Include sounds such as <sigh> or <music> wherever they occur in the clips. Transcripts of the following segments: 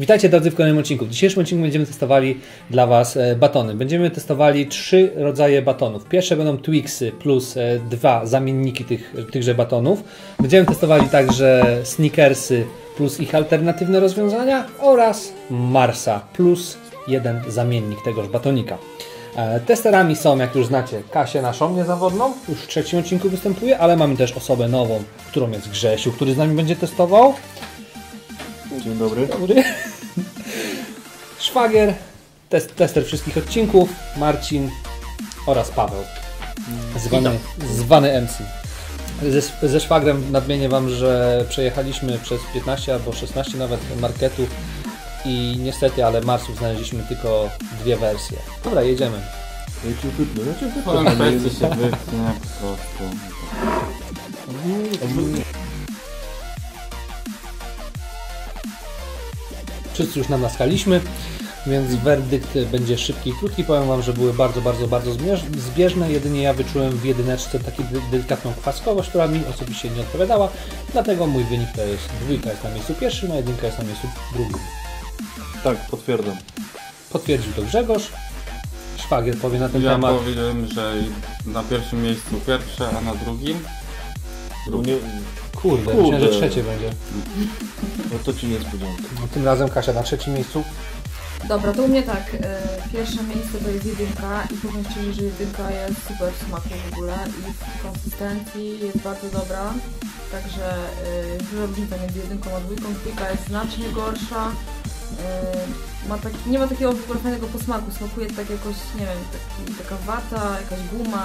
Witajcie drodzy w kolejnym odcinku. W dzisiejszym odcinku będziemy testowali dla Was e, batony. Będziemy testowali trzy rodzaje batonów. Pierwsze będą Twixy plus e, dwa zamienniki tych, tychże batonów. Będziemy testowali także Snickersy plus ich alternatywne rozwiązania oraz Marsa plus jeden zamiennik tegoż batonika. E, Testerami są, jak już znacie, Kasię naszą niezawodną, już w trzecim odcinku występuje, ale mamy też osobę nową, którą jest Grzesiu, który z nami będzie testował. Dzień dobry. Dobry. <laughs> Szwagier, test, tester wszystkich odcinków, Marcin oraz Paweł, zwany, zwany MC. Ze, ze szwagrem nadmienię Wam, że przejechaliśmy przez 15 albo 16 nawet marketów i niestety, ale Marsów znaleźliśmy tylko dwie wersje. Dobra, jedziemy. Ja cię wypnę, ja cię wypnę. Się po prostu. Wszyscy już namaskaliśmy, więc werdykt będzie szybki i krótki. Powiem Wam, że były bardzo, bardzo, bardzo zbieżne. Jedynie ja wyczułem w jedyneczce taką de- delikatną kwaskowość, która mi osobiście nie odpowiadała. Dlatego mój wynik to jest dwójka jest na miejscu pierwszym, a jedynka jest na miejscu drugim. Tak, potwierdzam. Potwierdził to Grzegorz. Szwagier powie na ten Ja temat. powiem, że na pierwszym miejscu pierwsze, a na drugim nie, Kurde, Kurde. myślałem, że trzecie będzie. no to ci niespodzianka. No, tym razem Kasia na trzecim miejscu. Dobra, to u mnie tak. E, pierwsze miejsce to jest jedynka i powiem Ci, że jedynka jest super w smaku w ogóle i w konsystencji jest bardzo dobra. Także e, duża różnica między jedynką a dwójką. Dwójka jest znacznie gorsza. E, ma taki, nie ma takiego super fajnego posmaku. Smakuje tak jakoś, nie wiem, taki, taka wata, jakaś guma.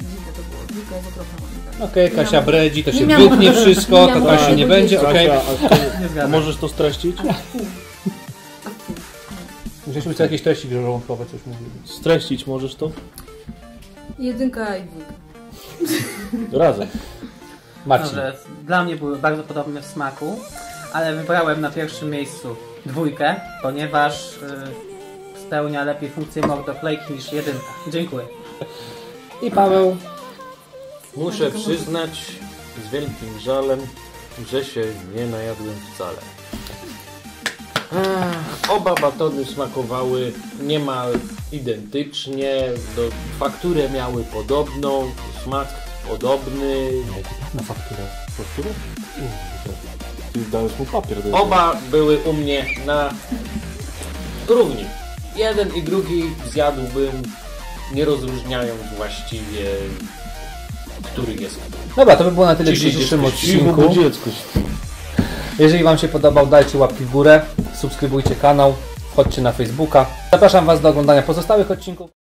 Dziwne to było. Dwójka jest okropna moim zdaniem. Okej, Nie Kasia miałam- bredzi, to się miałam- wytnie wszystko, to miałam Kasi nie będzie, okej. Kasia, a możesz to streścić? Musieliśmy co jakieś treści żołądkowe coś mówić. Streścić możesz to? Jedynka i dwójka. Razem. Marcin. Dobrze, dla mnie były bardzo podobne w smaku, ale wybrałem na pierwszym miejscu dwójkę, ponieważ y, spełnia lepiej funkcję mordoklejki niż jedynka. Dziękuję. I Paweł. Muszę przyznać z wielkim żalem, że się nie najadłem wcale. Ech, Oba batony smakowały niemal identycznie, do, fakturę miały podobną, smak podobny. Na fakturę. Fakturę? Dałeś mu papier. do Oba były u mnie na równi. Jeden i drugi zjadłbym, nie rozróżniając właściwie, który jest który. Dobra, to by było na tyle w dzisiejszym odcinku. Dziecko. Jeżeli Wam się podobał, dajcie łapki w górę, subskrybujcie kanał, wchodźcie na Facebooka. Zapraszam Was do oglądania pozostałych odcinków.